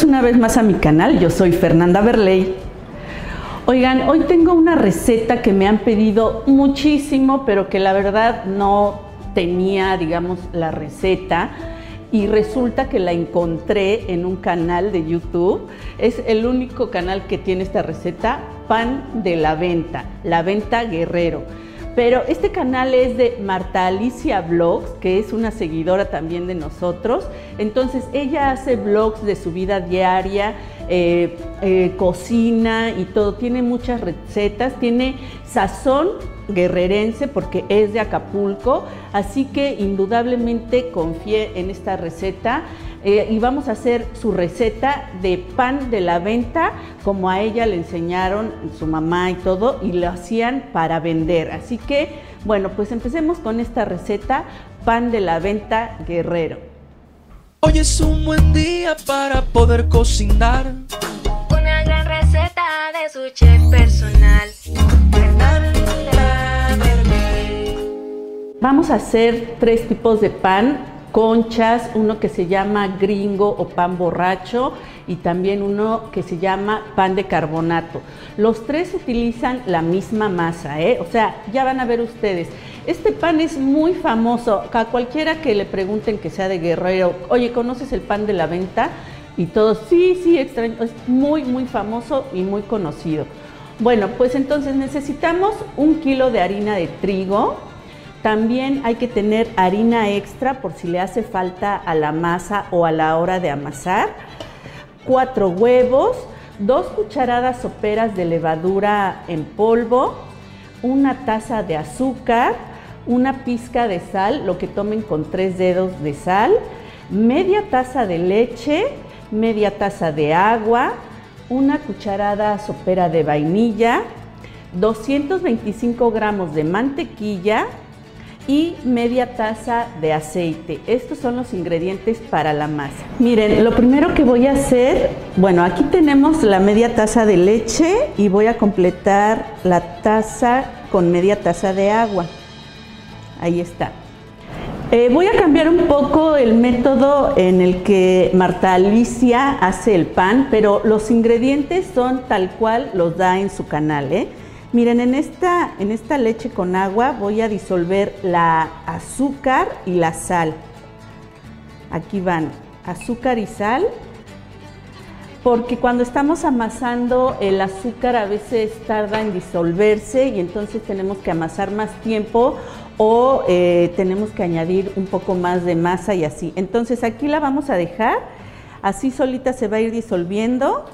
una vez más a mi canal. Yo soy Fernanda Berley. Oigan, hoy tengo una receta que me han pedido muchísimo, pero que la verdad no tenía, digamos, la receta. Y resulta que la encontré en un canal de YouTube. Es el único canal que tiene esta receta, pan de la venta, la venta guerrero. Pero este canal es de Marta Alicia Vlogs, que es una seguidora también de nosotros. Entonces ella hace vlogs de su vida diaria, eh, eh, cocina y todo. Tiene muchas recetas, tiene sazón guerrerense porque es de Acapulco, así que indudablemente confié en esta receta eh, y vamos a hacer su receta de pan de la venta como a ella le enseñaron su mamá y todo y lo hacían para vender. Así que bueno, pues empecemos con esta receta pan de la venta guerrero. Hoy es un buen día para poder cocinar. Una gran receta de su chef personal. Vamos a hacer tres tipos de pan, conchas, uno que se llama gringo o pan borracho y también uno que se llama pan de carbonato. Los tres utilizan la misma masa, ¿eh? o sea, ya van a ver ustedes. Este pan es muy famoso, a cualquiera que le pregunten que sea de guerrero, oye, ¿conoces el pan de la venta? Y todos, sí, sí, extraño, es muy, muy famoso y muy conocido. Bueno, pues entonces necesitamos un kilo de harina de trigo, también hay que tener harina extra por si le hace falta a la masa o a la hora de amasar. Cuatro huevos, dos cucharadas soperas de levadura en polvo, una taza de azúcar, una pizca de sal, lo que tomen con tres dedos de sal, media taza de leche, media taza de agua, una cucharada sopera de vainilla, 225 gramos de mantequilla, y media taza de aceite. Estos son los ingredientes para la masa. Miren, lo primero que voy a hacer, bueno, aquí tenemos la media taza de leche y voy a completar la taza con media taza de agua. Ahí está. Eh, voy a cambiar un poco el método en el que Marta Alicia hace el pan, pero los ingredientes son tal cual los da en su canal. ¿eh? Miren, en esta, en esta leche con agua voy a disolver la azúcar y la sal. Aquí van azúcar y sal, porque cuando estamos amasando el azúcar a veces tarda en disolverse y entonces tenemos que amasar más tiempo o eh, tenemos que añadir un poco más de masa y así. Entonces aquí la vamos a dejar, así solita se va a ir disolviendo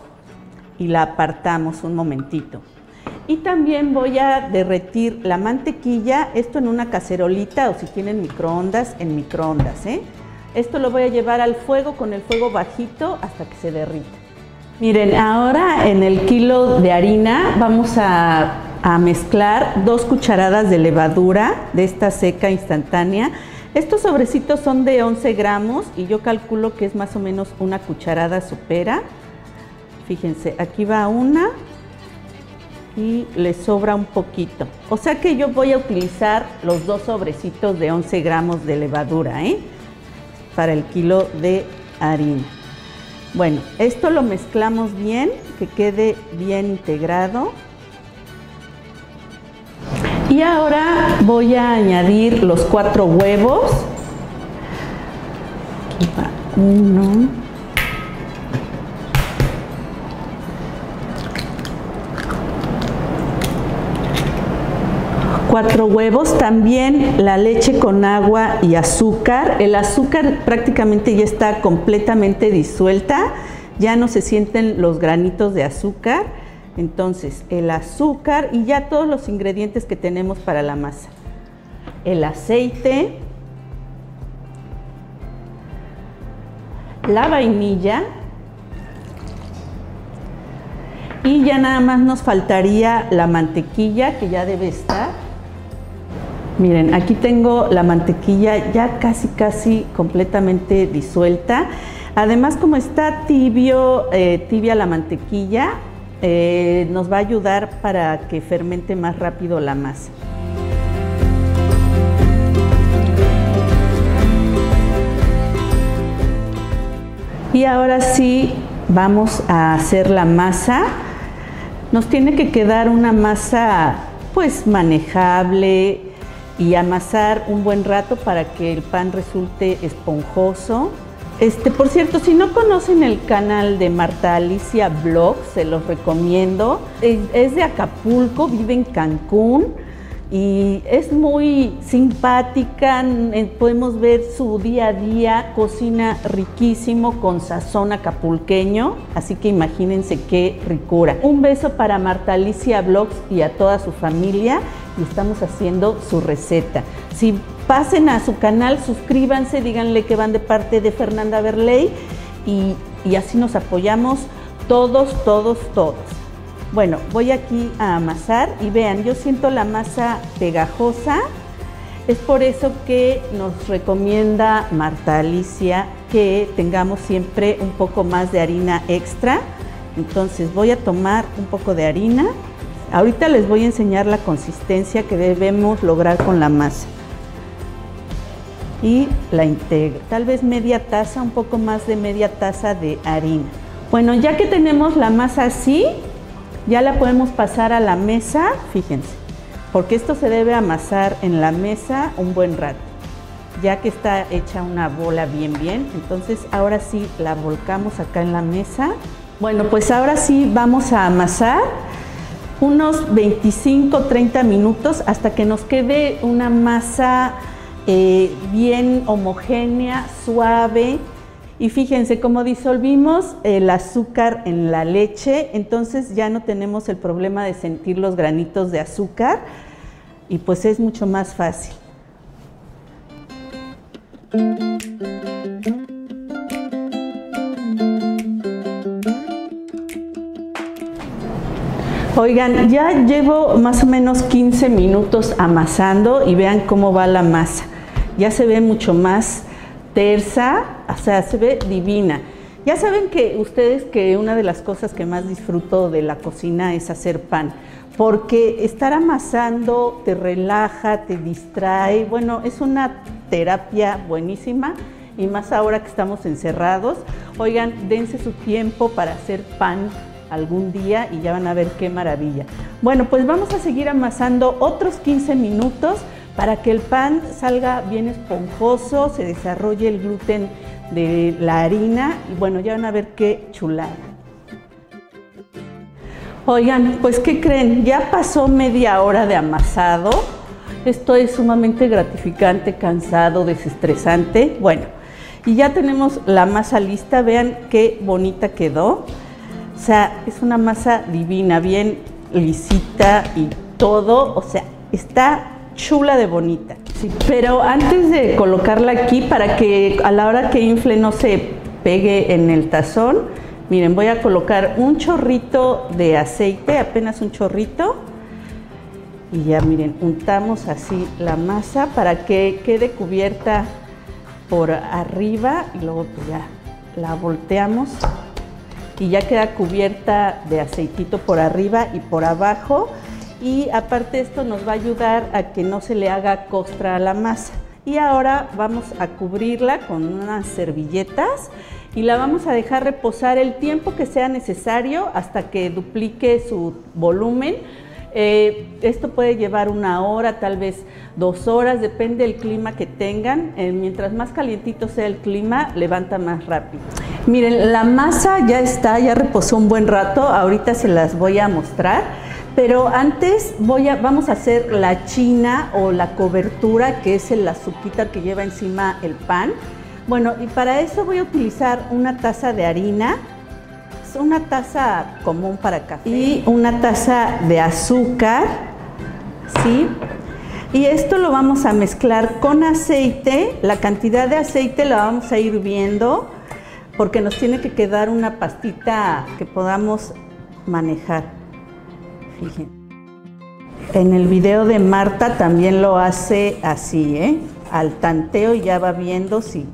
y la apartamos un momentito. Y también voy a derretir la mantequilla, esto en una cacerolita o si tienen microondas, en microondas. ¿eh? Esto lo voy a llevar al fuego con el fuego bajito hasta que se derrita. Miren, ahora en el kilo de harina vamos a, mezclar dos cucharadas de levadura de esta seca instantánea. Estos sobrecitos son de 11 gramos y yo calculo que es más o menos una cucharada supera. Fíjense, aquí va una, y le sobra un poquito. O sea que yo voy a utilizar los dos sobrecitos de 11 gramos de levadura ¿eh? para el kilo de harina. Bueno, esto lo mezclamos bien, que quede bien integrado. Y ahora voy a añadir los cuatro huevos. Aquí va uno. Cuatro huevos, también la leche con agua y azúcar. El azúcar prácticamente ya está completamente disuelta, ya no se sienten los granitos de azúcar. Entonces, el azúcar y ya todos los ingredientes que tenemos para la masa. El aceite, la vainilla y ya nada más nos faltaría la mantequilla que ya debe estar. Miren, aquí tengo la mantequilla ya casi, casi completamente disuelta. Además, como está tibio, eh, tibia la mantequilla, eh, nos va a ayudar para que fermente más rápido la masa. Y ahora sí, vamos a hacer la masa. Nos tiene que quedar una masa pues manejable y amasar un buen rato para que el pan resulte esponjoso. Este, por cierto, si no conocen el canal de Marta Alicia Blog, se los recomiendo. Es, de Acapulco, vive en Cancún y es muy simpática, eh, podemos ver su día a día, cocina riquísimo con sazón acapulqueño, así que imagínense qué ricura. Un beso para Marta Alicia Blogs y a toda su familia y estamos haciendo su receta. Si pasen a su canal, suscríbanse, díganle que van de parte de Fernanda Berley y, y así nos apoyamos todos, todos, todos. Bueno, voy aquí a amasar y vean, yo siento la masa pegajosa. Es por eso que nos recomienda Marta Alicia que tengamos siempre un poco más de harina extra. Entonces voy a tomar un poco de harina. Ahorita les voy a enseñar la consistencia que debemos lograr con la masa. Y la integro. Tal vez media taza, un poco más de media taza de harina. Bueno, ya que tenemos la masa así, ya la podemos pasar a la mesa, fíjense, porque esto se debe amasar en la mesa un buen rato. Ya que está hecha una bola bien bien, entonces ahora sí la volcamos acá en la mesa. Bueno, pues ahora sí vamos a amasar unos 25-30 minutos hasta que nos quede una masa eh, bien homogénea, suave, y fíjense, como disolvimos el azúcar en la leche, entonces ya no tenemos el problema de sentir los granitos de azúcar y pues es mucho más fácil. Oigan, ya llevo más o menos 15 minutos amasando y vean cómo va la masa. Ya se ve mucho más tersa, o sea, se ve divina. Ya saben que ustedes que una de las cosas que más disfruto de la cocina es hacer pan, porque estar amasando te relaja, te distrae, bueno, es una terapia buenísima y más ahora que estamos encerrados. Oigan, dense su tiempo para hacer pan algún día y ya van a ver qué maravilla. Bueno, pues vamos a seguir amasando otros 15 minutos para que el pan salga bien esponjoso, se desarrolle el gluten de la harina y bueno, ya van a ver qué chulada. Oigan, pues ¿qué creen? Ya pasó media hora de amasado. Esto es sumamente gratificante, cansado, desestresante. Bueno, y ya tenemos la masa lista. Vean qué bonita quedó. O sea, es una masa divina, bien lisita y todo. O sea, está chula de bonita. pero antes de colocarla aquí, para que a la hora que infle no se pegue en el tazón, miren, voy a colocar un chorrito de aceite, apenas un chorrito. Y ya miren, untamos así la masa para que quede cubierta por arriba y luego pues ya la volteamos y ya queda cubierta de aceitito por arriba y por abajo y aparte esto nos va a ayudar a que no se le haga costra a la masa. Y ahora vamos a cubrirla con unas servilletas y la vamos a dejar reposar el tiempo que sea necesario hasta que duplique su volumen. Eh, esto puede llevar una hora, tal vez dos horas, depende del clima que tengan. Eh, mientras más calientito sea el clima, levanta más rápido. Miren, la masa ya está, ya reposó un buen rato. Ahorita se las voy a mostrar. Pero antes voy a, vamos a hacer la china o la cobertura, que es el azúcar que lleva encima el pan. Bueno, y para eso voy a utilizar una taza de harina, una taza común para café, y una taza de azúcar, ¿sí? Y esto lo vamos a mezclar con aceite, la cantidad de aceite la vamos a ir viendo porque nos tiene que quedar una pastita que podamos manejar. En el video de Marta también lo hace así, ¿eh? Al tanteo y ya va viendo si,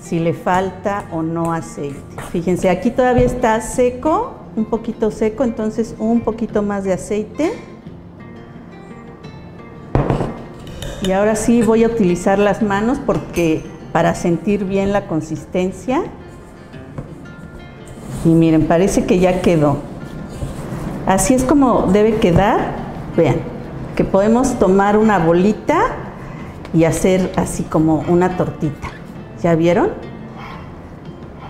si le falta o no aceite. Fíjense, aquí todavía está seco, un poquito seco, entonces un poquito más de aceite. Y ahora sí voy a utilizar las manos porque para sentir bien la consistencia. Y miren, parece que ya quedó. Así es como debe quedar. Vean, que podemos tomar una bolita y hacer así como una tortita. ¿Ya vieron?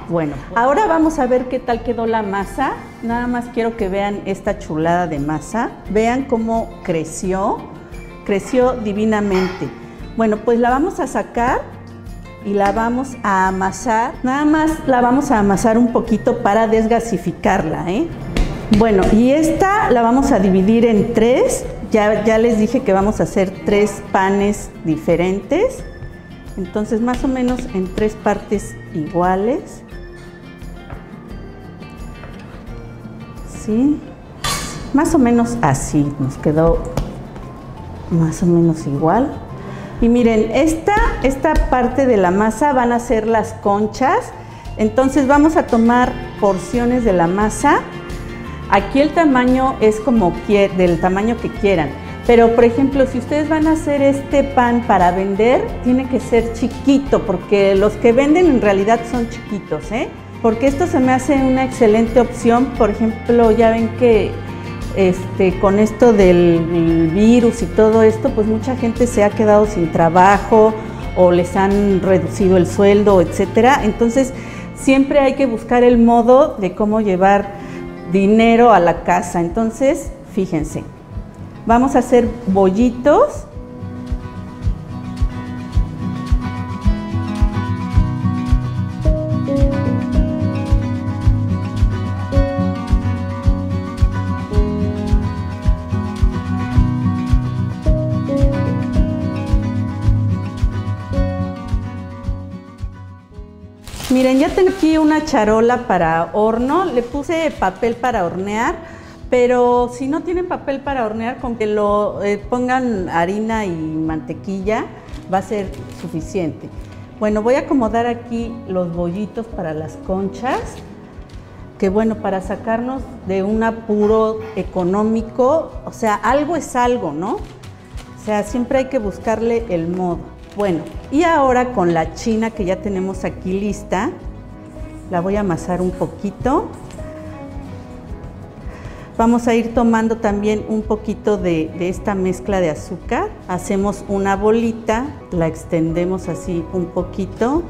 Bueno, ahora vamos a ver qué tal quedó la masa. Nada más quiero que vean esta chulada de masa. Vean cómo creció. Creció divinamente. Bueno, pues la vamos a sacar y la vamos a amasar. Nada más la vamos a amasar un poquito para desgasificarla. ¿eh? Bueno, y esta la vamos a dividir en tres. Ya, les dije que vamos a hacer tres panes diferentes. Entonces, más o menos en tres partes iguales. ¿Sí? Más o menos así nos quedó más o menos igual. Y miren, esta, esta parte de la masa van a ser las conchas. Entonces vamos a tomar porciones de la masa. Aquí el tamaño es como del tamaño que quieran. Pero por ejemplo, si ustedes van a hacer este pan para vender, tiene que ser chiquito, porque los que venden en realidad son chiquitos, ¿eh? Porque esto se me hace una excelente opción. Por ejemplo, ya ven que este, con esto del virus y todo esto, pues mucha gente se ha quedado sin trabajo o les han reducido el sueldo, etcétera. Entonces, siempre hay que buscar el modo de cómo llevar dinero a la casa. Entonces, fíjense, vamos a hacer bollitos Miren, ya tengo aquí una charola para horno. Le puse papel para hornear, pero si no tienen papel para hornear, con que lo eh, pongan harina y mantequilla, va a ser suficiente. Bueno, voy a acomodar aquí los bollitos para las conchas, que bueno, para sacarnos de un apuro económico, o sea, algo es algo, ¿no? O sea, siempre hay que buscarle el modo. Bueno, y ahora con la china que ya tenemos aquí lista, la voy a amasar un poquito. Vamos a ir tomando también un poquito de, esta mezcla de azúcar. Hacemos una bolita, la extendemos así un poquito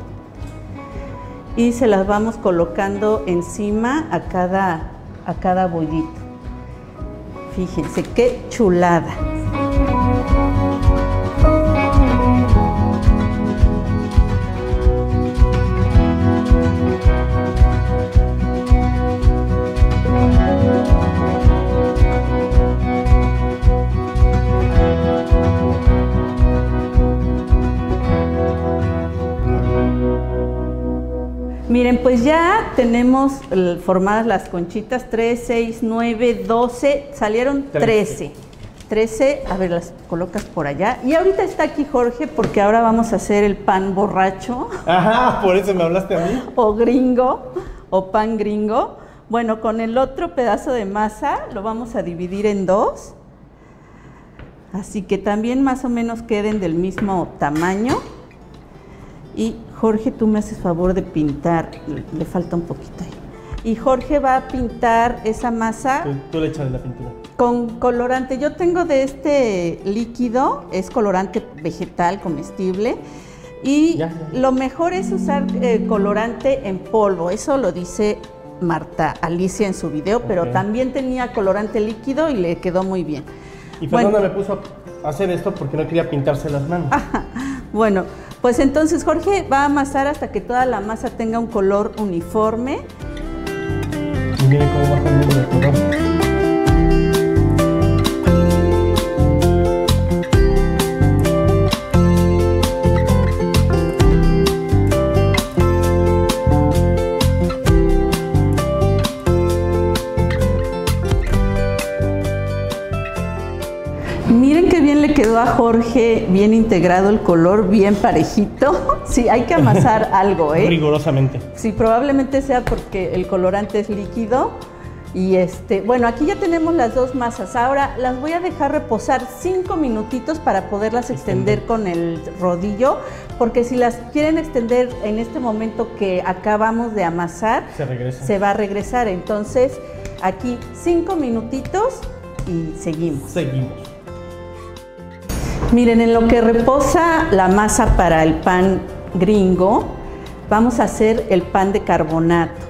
y se las vamos colocando encima a cada, a cada bollito. Fíjense qué chulada. Miren, pues ya tenemos formadas las conchitas, 3, 6, 9, 12, salieron 13. 13, a ver, las colocas por allá. Y ahorita está aquí Jorge porque ahora vamos a hacer el pan borracho. Ajá, por eso me hablaste a mí. o gringo, o pan gringo. Bueno, con el otro pedazo de masa lo vamos a dividir en dos. Así que también más o menos queden del mismo tamaño. Y Jorge, tú me haces favor de pintar, le, falta un poquito ahí. Y Jorge va a pintar esa masa. Tú, le echas la pintura. Con colorante. Yo tengo de este líquido, es colorante vegetal comestible. Y lo mejor es usar eh, colorante en polvo. Eso lo dice Marta Alicia en su video, pero también tenía colorante líquido y le quedó muy bien. Y Fernanda me puso a hacer esto porque no quería pintarse las manos. bueno, pues entonces Jorge va a amasar hasta que toda la masa tenga un color uniforme. Miren. Quedó a Jorge bien integrado el color, bien parejito. Sí, hay que amasar algo, ¿eh? Rigurosamente. Sí, probablemente sea porque el colorante es líquido. Y este, bueno, aquí ya tenemos las dos masas. Ahora las voy a dejar reposar cinco minutitos para poderlas extender con el rodillo, porque si las quieren extender en este momento que acabamos de amasar, Se regresa. se va a regresar. Entonces, aquí cinco minutitos y seguimos. Seguimos. Miren, en lo que reposa la masa para el pan gringo, vamos a hacer el pan de carbonato.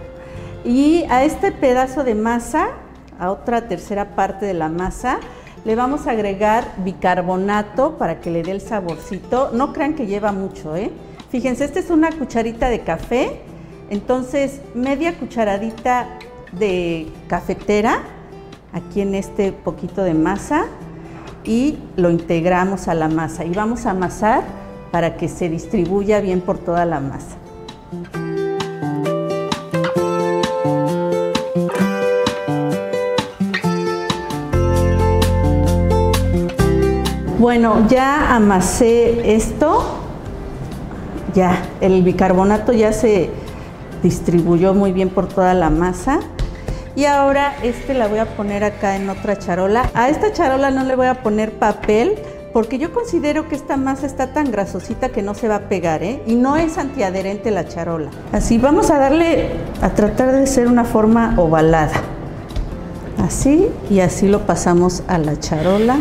Y a este pedazo de masa, a otra tercera parte de la masa, le vamos a agregar bicarbonato para que le dé el saborcito. No crean que lleva mucho, ¿eh? Fíjense, esta es una cucharita de café, entonces media cucharadita de cafetera, aquí en este poquito de masa, y lo integramos a la masa y vamos a amasar para que se distribuya bien por toda la masa. Bueno, ya amasé esto, ya el bicarbonato ya se distribuyó muy bien por toda la masa. Y ahora este la voy a poner acá en otra charola. A esta charola no le voy a poner papel porque yo considero que esta masa está tan grasosita que no se va a pegar, ¿eh? Y no es antiadherente la charola. Así, vamos a darle, a tratar de ser una forma ovalada. Así, y así lo pasamos a la charola.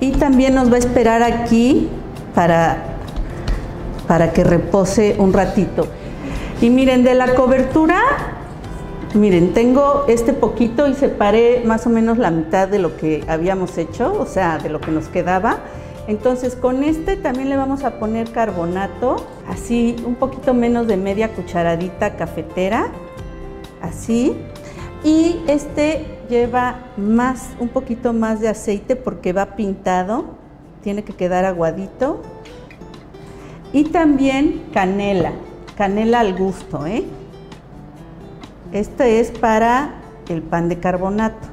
Y también nos va a esperar aquí para, para que repose un ratito. Y miren, de la cobertura Miren, tengo este poquito y separé más o menos la mitad de lo que habíamos hecho, o sea, de lo que nos quedaba. Entonces con este también le vamos a poner carbonato, así un poquito menos de media cucharadita cafetera, así. Y este lleva más, un poquito más de aceite porque va pintado, tiene que quedar aguadito. Y también canela, canela al gusto, ¿eh? Este es para el pan de carbonato.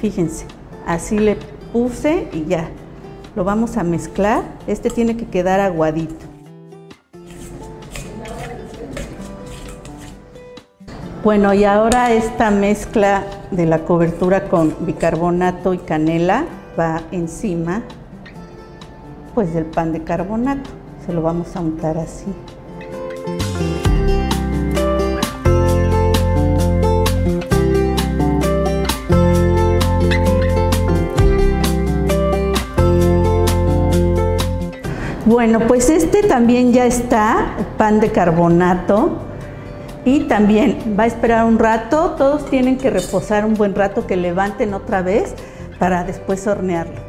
Fíjense, así le puse y ya. Lo vamos a mezclar. Este tiene que quedar aguadito. Bueno, y ahora esta mezcla de la cobertura con bicarbonato y canela va encima pues del pan de carbonato. Se lo vamos a untar así. También ya está, pan de carbonato. Y también va a esperar un rato, todos tienen que reposar un buen rato, que levanten otra vez para después hornearlo.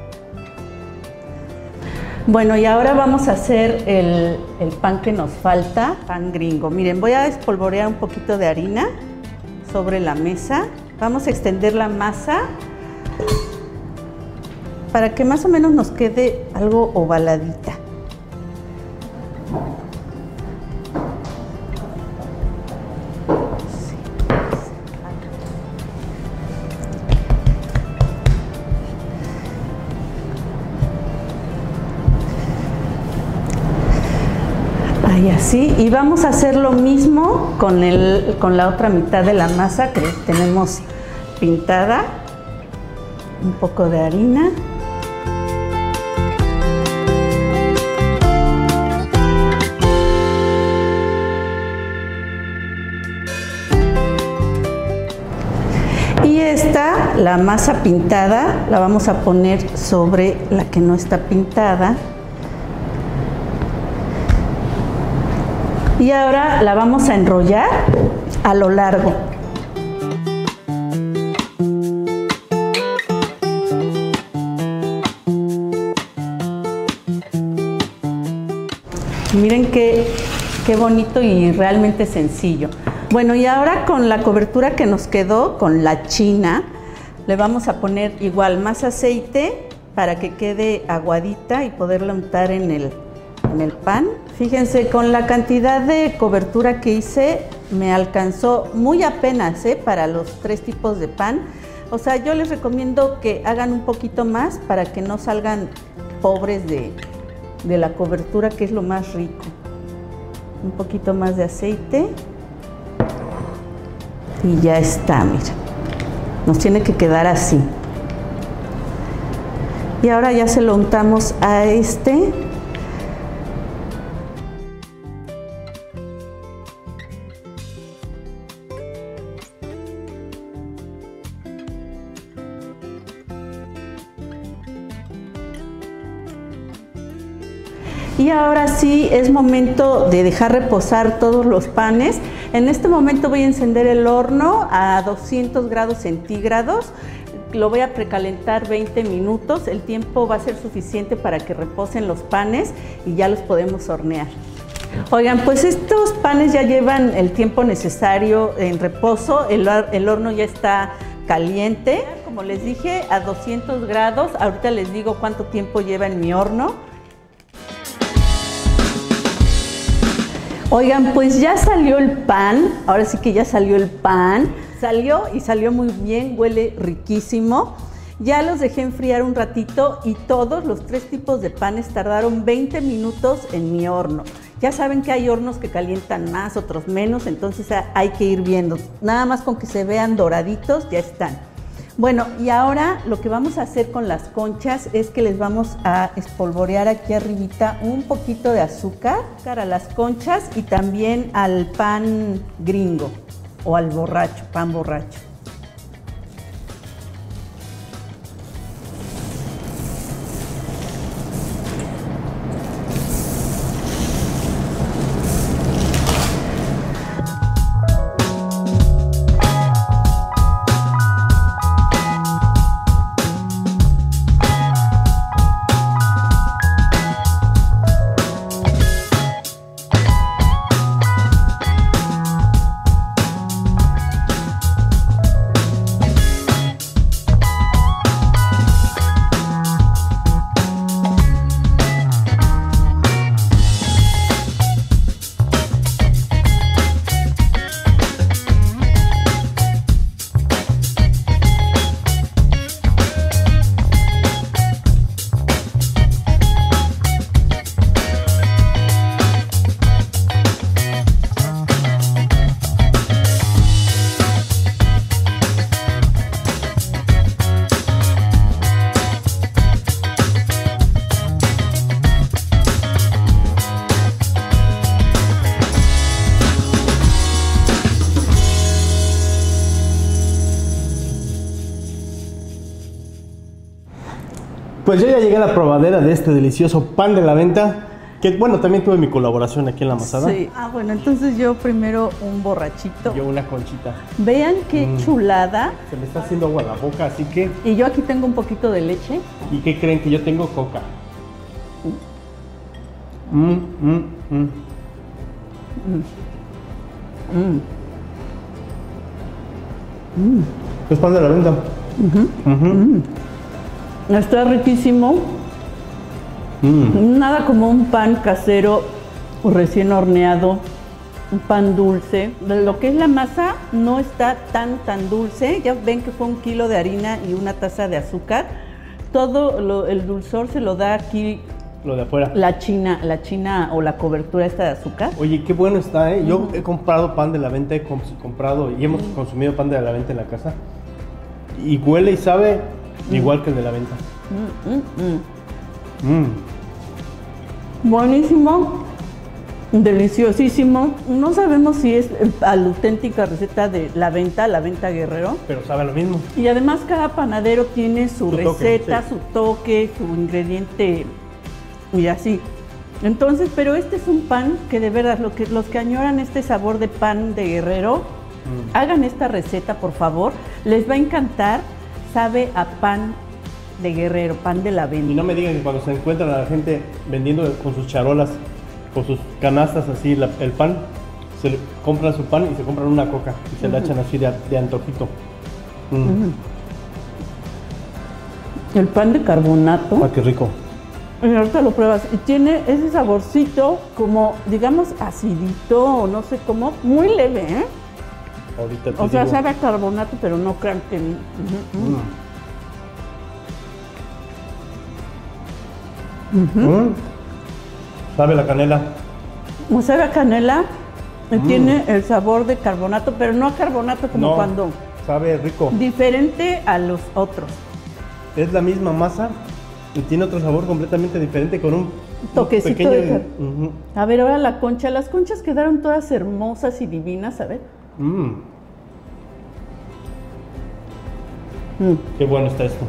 Bueno, y ahora vamos a hacer el, pan que nos falta, pan gringo. Miren, voy a espolvorear un poquito de harina sobre la mesa. Vamos a extender la masa para que más o menos nos quede algo ovaladita. Así. Y vamos a hacer lo mismo con, el, con la otra mitad de la masa que tenemos pintada. Un poco de harina. Y esta, la masa pintada, la vamos a poner sobre la que no está pintada. Y ahora la vamos a enrollar a lo largo. Miren qué, qué bonito y realmente sencillo. Bueno, y ahora con la cobertura que nos quedó, con la china, le vamos a poner igual más aceite para que quede aguadita y poderla untar en el, en el pan. Fíjense, con la cantidad de cobertura que hice, me alcanzó muy apenas ¿eh? para los tres tipos de pan. O sea, yo les recomiendo que hagan un poquito más para que no salgan pobres de, de la cobertura, que es lo más rico. Un poquito más de aceite. Y ya está, mira. Nos tiene que quedar así. Y ahora ya se lo untamos a este. Sí es momento de dejar reposar todos los panes. En este momento voy a encender el horno a 200 grados centígrados. Lo voy a precalentar 20 minutos. El tiempo va a ser suficiente para que reposen los panes y ya los podemos hornear. Oigan, pues estos panes ya llevan el tiempo necesario en reposo. El, el horno ya está caliente. Como les dije, a 200 grados. Ahorita les digo cuánto tiempo lleva en mi horno. Oigan, pues ya salió el pan, ahora sí que ya salió el pan, salió y salió muy bien, huele riquísimo. Ya los dejé enfriar un ratito y todos los tres tipos de panes tardaron 20 minutos en mi horno. Ya saben que hay hornos que calientan más, otros menos, entonces hay que ir viendo. Nada más con que se vean doraditos, ya están. Bueno, y ahora lo que vamos a hacer con las conchas es que les vamos a espolvorear aquí arribita un poquito de azúcar a las conchas y también al pan gringo o al borracho, pan borracho. Pues yo ya llegué a la probadera de este delicioso pan de la venta. Que bueno, también tuve mi colaboración aquí en la masada. Sí. Ah, bueno, entonces yo primero un borrachito. Yo una conchita. Vean qué Mm. chulada. Se me está haciendo agua la boca, así que. Y yo aquí tengo un poquito de leche. ¿Y qué creen que yo tengo coca? Mm, mm, mm. Es pan de la venta. Ujú. Está riquísimo. Mm. Nada como un pan casero o recién horneado, un pan dulce. Lo que es la masa no está tan tan dulce. Ya ven que fue un kilo de harina y una taza de azúcar. Todo lo- el dulzor se lo da aquí Lo de afuera. la china, la china o la cobertura esta de azúcar. Oye, qué bueno está, ¿eh? Yo he comprado pan de la venta, he com- comprado y hemos consumido pan de la venta en la casa. Y huele y sabe igual que el de la venta. Mm, mm, mm. Mm. Buenísimo, deliciosísimo. No sabemos si es la auténtica receta de la venta, la venta guerrero. Pero sabe lo mismo. Y además cada panadero tiene su, Su toque, receta, sí. su toque, su ingrediente y así. Entonces, pero este es un pan que de verdad, lo que, los que añoran este sabor de pan de guerrero, hagan esta receta, por favor. Les va a encantar. Sabe a pan de guerrero, pan de la Y venta. no me digan que cuando se encuentran a la gente vendiendo con sus charolas, con sus canastas así, la- el pan, se le- compran su pan y se compran una coca y se la echan así de, de antojito. Mm. El pan de carbonato. Ah, qué rico. Y ahorita lo pruebas. Y tiene ese saborcito como, digamos, acidito o no sé cómo, muy leve, ¿eh? Ahorita te O sea, digo. sabe a carbonato, pero no crean que... Mm. Mm. Sabe la canela. O sabe a canela, y tiene el sabor de carbonato, pero no a carbonato como No. cuando Sabe rico. diferente a los otros. Es la misma masa y tiene otro sabor completamente diferente con un Toquecito pequeño. de Ujú. A ver, ahora la concha. Las conchas quedaron todas hermosas y divinas, a ver. Mm, Mm, qué bueno está esto.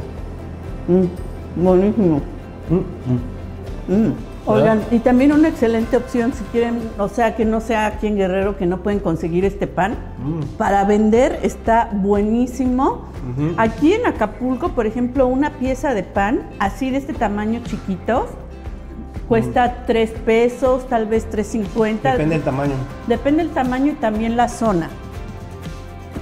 mm, buenísimo. Mm, mm. Mm. Oigan, y también una excelente opción si quieren, o sea, que no sea aquí en Guerrero que no pueden conseguir este pan. Mm. Para vender está buenísimo. Aquí en Acapulco, por ejemplo, una pieza de pan así de este tamaño chiquito cuesta 3 pesos, tal vez 3.50. Depende del tamaño. Depende del tamaño y también la zona.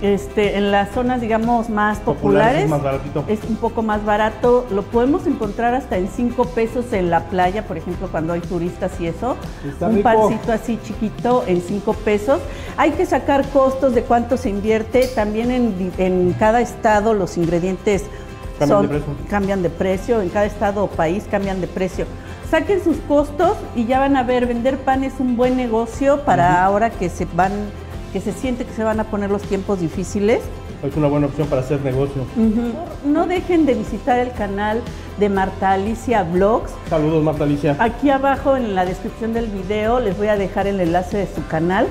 Este, en las zonas, digamos, más Populares, es más baratito. es un poco más barato. Lo podemos encontrar hasta en 5 pesos en la playa, por ejemplo, cuando hay turistas y eso. Está un rico. pancito así chiquito en 5 pesos. Hay que sacar costos de cuánto se invierte. También en, en cada estado los ingredientes Cambian son- de precio. cambian de precio. En cada estado o país cambian de precio. Saquen sus costos y ya van a ver, vender pan es un buen negocio para ahora que se van, que se siente que se van a poner los tiempos difíciles. Es una buena opción para hacer negocio. No dejen de visitar el canal de Marta Alicia Vlogs. Saludos, Marta Alicia. Aquí abajo en la descripción del video les voy a dejar el enlace de su canal.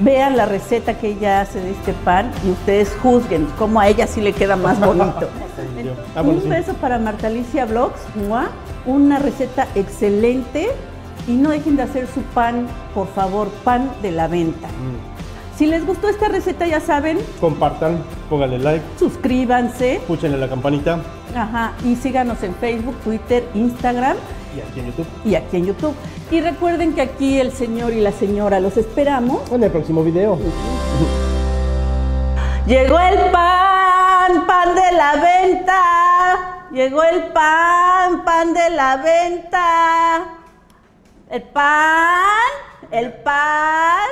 Vean la receta que ella hace de este pan y ustedes juzguen cómo a ella sí le queda más bonito. Ah, bueno, Un sí. beso para Marta Alicia Vlogs. ¡mua! Una receta excelente. Y no dejen de hacer su pan, por favor, pan de la venta. Mm. Si les gustó esta receta, ya saben, Compartan, pónganle like, suscríbanse. escúchenle la campanita Ajá, y síganos en Facebook, Twitter, Instagram y aquí en YouTube. y aquí en YouTube. Y recuerden que aquí el señor y la señora los esperamos. En el próximo video. Llegó el pan, pan de la venta. Llegó el pan, pan de la venta. El pan, el pan.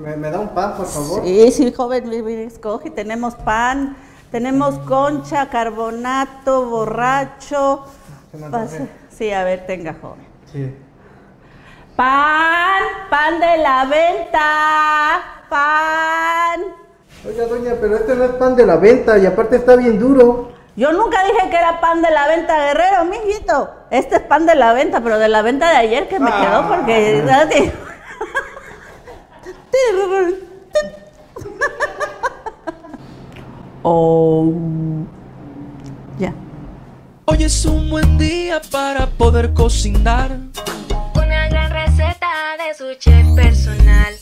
¿Me, me da un pan, por favor? Sí, sí, joven, escoge. Tenemos pan, tenemos concha, carbonato, borracho. Sí, a ver, tenga, joven. Sí. Pan, pan de la venta, pan. Oiga, doña, pero este no es pan de la venta y aparte está bien duro. Yo nunca dije que era pan de la venta, guerrero, mijito. Este es pan de la venta, pero de la venta de ayer que me quedó porque. oh. Ya. Hoy es un buen día para poder cocinar. Una gran receta de su chef personal.